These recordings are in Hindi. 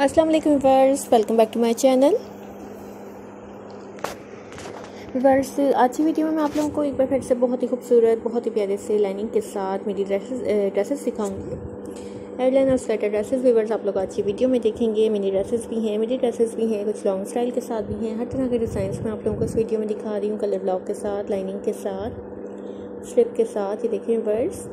अस्सलाम वालेकुम viewers welcome back to my channel viewers आज की वीडियो में मैं आप लोगों को एक बार फिर से बहुत ही खूबसूरत, बहुत ही प्यारे से लाइनिंग के साथ मेरी ड्रेसेस ड्रेसेस सिखाऊँगी। एयरलाइन और स्वेटर ड्रेसेस व्यूवर्स आप लोग आज की वीडियो में देखेंगे। मिनी ड्रेसेस भी हैं मिनी ड्रेसेस भी हैं, कुछ लॉन्ग स्टाइल के साथ भी हैं। हर तरह के डिज़ाइन मैं आप लोगों को इस वीडियो में दिखा रही हूँ कलर ब्लॉक के साथ लाइनिंग के साथ स्लिप के साथ। ये देखिए व्यूवर्स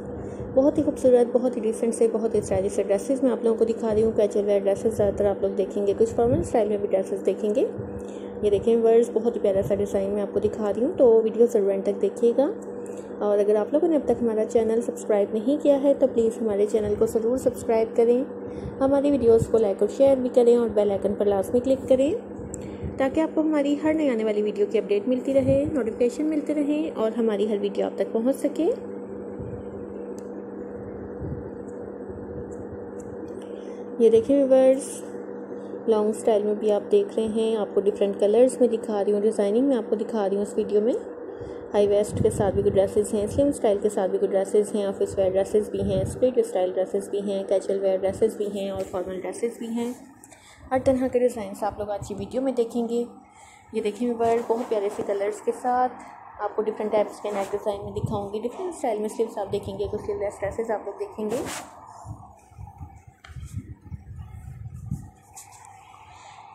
बहुत ही खूबसूरत, बहुत ही डिसेंट से, बहुत ही स्टाइलिश से ड्रेसेस मैं आप लोगों को दिखा रही हूँ। कैजुअल वेयर ड्रेसेस ज़्यादातर आप लोग देखेंगे, कुछ फॉर्मल स्टाइल में भी ड्रेसेस देखेंगे। ये देखें वर्ड्स बहुत ही प्यारा सा डिज़ाइन मैं आपको दिखा रही हूँ तो वीडियो ज़रूर एंड तक देखिएगा। और अगर आप लोगों ने अब तक हमारा चैनल सब्सक्राइब नहीं किया है तो प्लीज़ हमारे चैनल को ज़रूर सब्सक्राइब करें। हमारी वीडियोज़ को लाइक और शेयर भी करें और बेल आइकन पर लाजमी क्लिक करें, ताकि आपको हमारी हर नई आने वाली वीडियो की अपडेट मिलती रहे नोटिफिकेशन मिलते रहें और हमारी हर वीडियो आप तक पहुँच सके। ये देखिए व्यूवर्स लॉन्ग स्टाइल में भी आप देख रहे हैं, आपको डिफरेंट कलर्स में दिखा रही हूँ डिज़ाइनिंग में आपको दिखा रही हूँ इस वीडियो में। हाई वेस्ट के साथ भी कुछ ड्रेसेस हैं स्लिम स्टाइल के साथ भी कुछ ड्रेसेस हैं ऑफ़िस वेयर ड्रेसेस भी हैं स्प्लिट स्टाइल ड्रेसेस भी हैं कैजुअल वेयर ड्रेसेस भी हैं और फॉर्मल ड्रेसेस भी हैं। हर तरह के डिज़ाइन आप लोग आज की वीडियो में देखेंगे। ये देखें व्यूवर बहुत प्यारे से कलर्स के साथ आपको डिफरेंट टाइप्स के नेक डिज़ाइन में दिखाऊँगी। डिफरेंट स्टाइल में स्लीव्स आप देखेंगे कुछ स्लीवलेस ड्रेसेस आप लोग देखेंगे।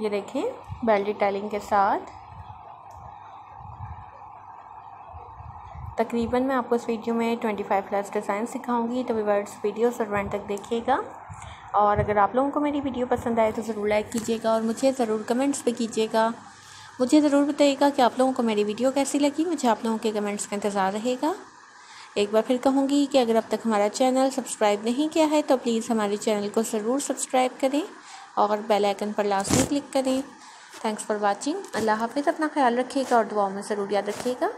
ये देखें बेल डिटेलिंग के साथ। तकरीबन मैं आपको इस वीडियो में 25 प्लस डिज़ाइन सिखाऊँगी। तो विवर्स वीडियो सर्वेंट तक देखिएगा। और अगर आप लोगों को मेरी वीडियो पसंद आए तो ज़रूर लाइक कीजिएगा और मुझे ज़रूर कमेंट्स पे कीजिएगा। मुझे ज़रूर बताइएगा कि आप लोगों को मेरी वीडियो कैसी लगी। मुझे आप लोगों के कमेंट्स का इंतज़ार रहेगा। एक बार फिर कहूँगी कि अगर अब तक हमारा चैनल सब्सक्राइब नहीं किया है तो प्लीज़ हमारे चैनल को ज़रूर सब्सक्राइब करें। और बेल आइकन पर लास्ट में क्लिक करें। थैंक्स फॉर वाचिंग अल्लाह हाफिज़, अपना ख्याल रखिएगा और दुआओं में ज़रूर याद रखिएगा।